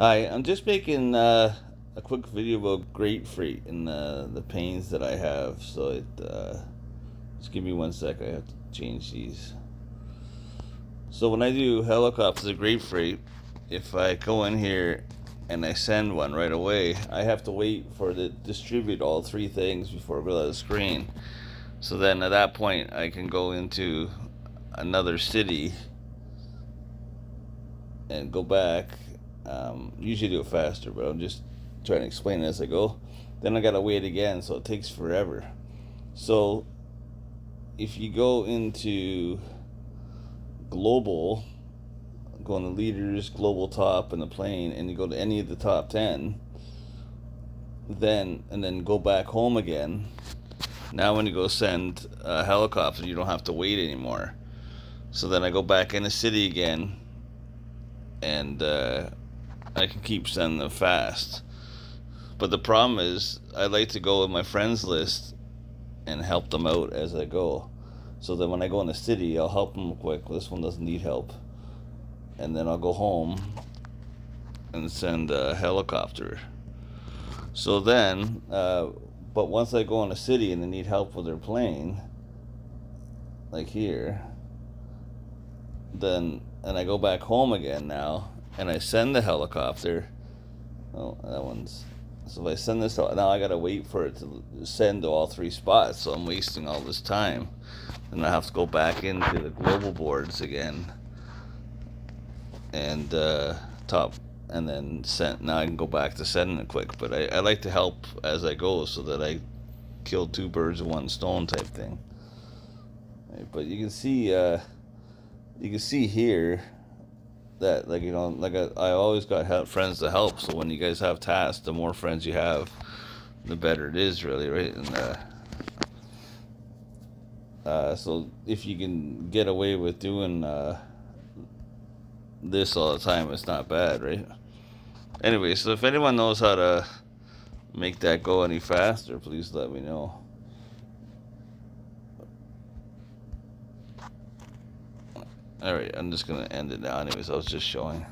Hi, I'm just making uh, a quick video about Great Freight and uh, the pains that I have. So it, uh, just give me one sec. I have to change these. So when I do helicopters of Great Freight, if I go in here and I send one right away, I have to wait for the distribute all three things before I go to the screen. So then at that point, I can go into another city and go back um, usually do it faster, but I'm just trying to explain it as I go. Then I gotta wait again, so it takes forever. So if you go into global, go on the leaders, global top, and the plane, and you go to any of the top 10, then, and then go back home again. Now when you go send a helicopter, you don't have to wait anymore. So then I go back in the city again, and uh, I can keep sending them fast. But the problem is, I like to go with my friends list and help them out as I go. So that when I go in the city, I'll help them quick. This one doesn't need help. And then I'll go home and send a helicopter. So then, uh, but once I go in a city and they need help with their plane, like here, then, and I go back home again now, and I send the helicopter. Oh, that one's. So if I send this now I gotta wait for it to send to all three spots, so I'm wasting all this time. Then I have to go back into the global boards again. And uh, top, and then send. Now I can go back to sending it quick, but I, I like to help as I go so that I kill two birds with one stone type thing. Right, but you can see, uh, you can see here that like you know like I, I always got help, friends to help so when you guys have tasks the more friends you have the better it is really right? And uh, uh, so if you can get away with doing uh, this all the time it's not bad right? Anyway so if anyone knows how to make that go any faster please let me know Alright, I'm just gonna end it now anyways, I was just showing.